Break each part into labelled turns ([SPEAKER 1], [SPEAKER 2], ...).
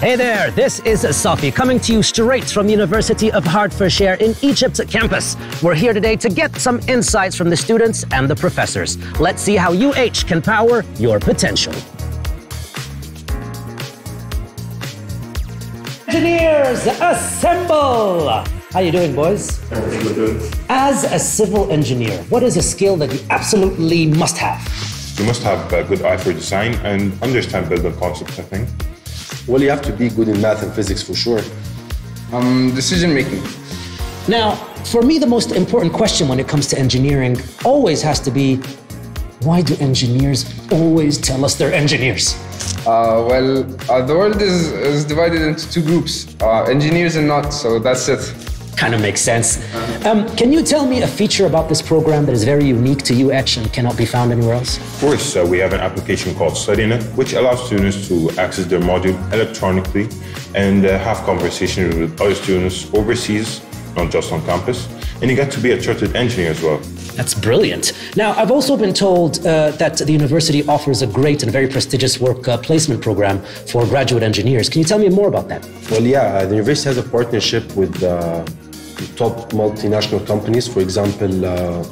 [SPEAKER 1] Hey there, this is Safi coming to you straight from the University of Hertfordshire in Egypt campus. We're here today to get some insights from the students and the professors. Let's see how UH can power your potential. Engineers, assemble! How you doing, boys?
[SPEAKER 2] Everything we're doing.
[SPEAKER 1] As a civil engineer, what is a skill that you absolutely must have?
[SPEAKER 2] You must have a good eye for design and understand building concepts, I think.
[SPEAKER 3] Well, you have to be good in math and physics for sure.
[SPEAKER 4] Um, decision making.
[SPEAKER 1] Now, for me, the most important question when it comes to engineering always has to be why do engineers always tell us they're engineers?
[SPEAKER 4] Uh, well, uh, the world is, is divided into two groups uh, engineers and not, so that's it.
[SPEAKER 1] Kind of makes sense. Um, can you tell me a feature about this program that is very unique to UH and cannot be found anywhere else?
[SPEAKER 2] Of course, uh, we have an application called StudyNet, which allows students to access their module electronically and uh, have conversations with other students overseas, not just on campus. And you get to be a chartered engineer as well.
[SPEAKER 1] That's brilliant. Now, I've also been told uh, that the university offers a great and very prestigious work uh, placement program for graduate engineers. Can you tell me more about that?
[SPEAKER 3] Well, yeah, the university has a partnership with uh, top multinational companies, for example, uh,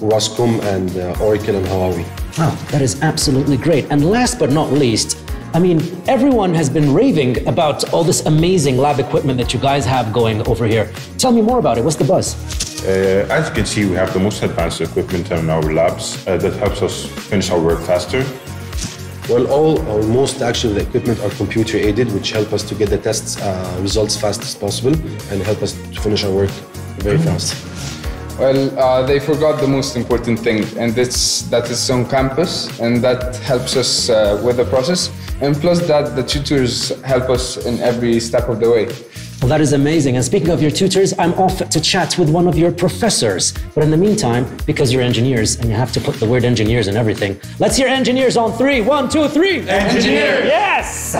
[SPEAKER 3] Orascom and uh, Oracle and Huawei.
[SPEAKER 1] Wow, that is absolutely great. And last but not least, I mean, everyone has been raving about all this amazing lab equipment that you guys have going over here. Tell me more about it. What's the buzz?
[SPEAKER 2] Uh, as you can see, we have the most advanced equipment in our labs uh, that helps us finish our work faster.
[SPEAKER 3] Well, all or most actually the equipment are computer aided, which help us to get the tests uh, results fast as possible and help us to finish our work very fast.
[SPEAKER 4] Well, uh, they forgot the most important thing, and it's that it's on campus, and that helps us uh, with the process. And plus that, the tutors help us in every step of the way.
[SPEAKER 1] Well, that is amazing. And speaking of your tutors, I'm off to chat with one of your professors. But in the meantime, because you're engineers and you have to put the word engineers in everything, let's hear engineers on three. One, two, three.
[SPEAKER 4] Engineer!
[SPEAKER 1] Yes!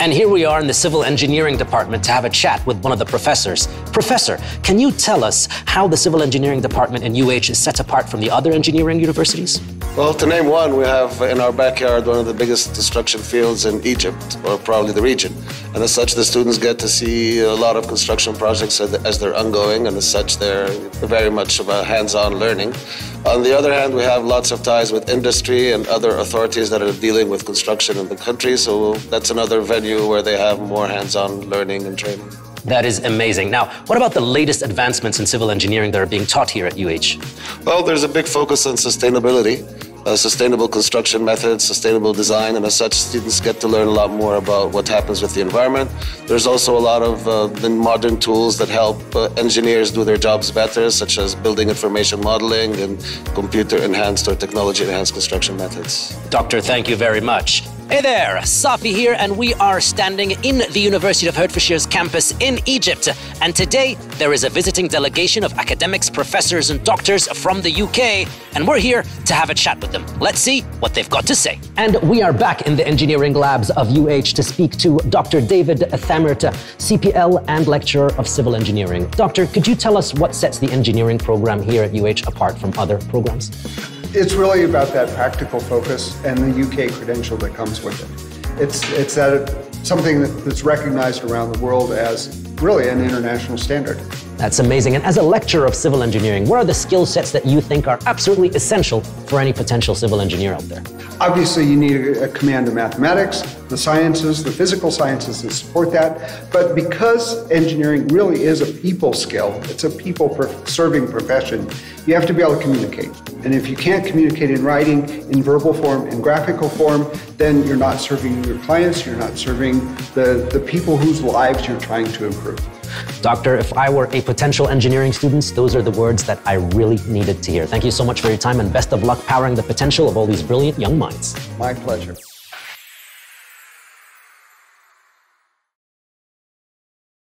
[SPEAKER 1] And here we are in the civil engineering department to have a chat with one of the professors. Professor, can you tell us how the civil engineering department in UH is set apart from the other engineering universities?
[SPEAKER 5] Well, to name one, we have in our backyard one of the biggest construction fields in Egypt, or probably the region. And as such, the students get to see a lot of construction projects as they're ongoing, and as such, they're very much of a hands on learning. On the other hand, we have lots of ties with industry and other authorities that are dealing with construction in the country, so that's another venue where they have more hands on learning and training.
[SPEAKER 1] That is amazing. Now, what about the latest advancements in civil engineering that are being taught here at UH?
[SPEAKER 5] Well, there's a big focus on sustainability uh, sustainable construction methods, sustainable design, and as such, students get to learn a lot more about what happens with the environment. There's also a lot of uh, modern tools that help uh, engineers do their jobs better, such as building information modeling and computer enhanced or technology enhanced construction methods.
[SPEAKER 1] Doctor, thank you very much. Hey there, Safi here, and we are standing in the University of Hertfordshire's campus in Egypt. And today, there is a visiting delegation of academics, professors, and doctors from the UK, and we're here to have a chat with them. Let's see what they've got to say. And we are back in the engineering labs of UH to speak to Dr. David Thamert, CPL and lecturer of civil engineering. Doctor, could you tell us what sets the engineering program here at UH apart from other programs?
[SPEAKER 6] It's really about that practical focus and the UK credential that comes with it. It's, it's that something that's recognized around the world as really an international standard.
[SPEAKER 1] That's amazing. And as a lecturer of civil engineering, what are the skill sets that you think are absolutely essential for any potential civil engineer out there?
[SPEAKER 6] Obviously, you need a, command of mathematics, the sciences, the physical sciences that support that. But because engineering really is a people skill, it's a people serving profession, you have to be able to communicate. And if you can't communicate in writing, in verbal form, in graphical form, then you're not serving your clients, you're not serving the, the people whose lives you're trying to improve.
[SPEAKER 1] Doctor, if I were a potential engineering student, those are the words that I really needed to hear. Thank you so much for your time and best of luck powering the potential of all these brilliant young minds.
[SPEAKER 6] My pleasure.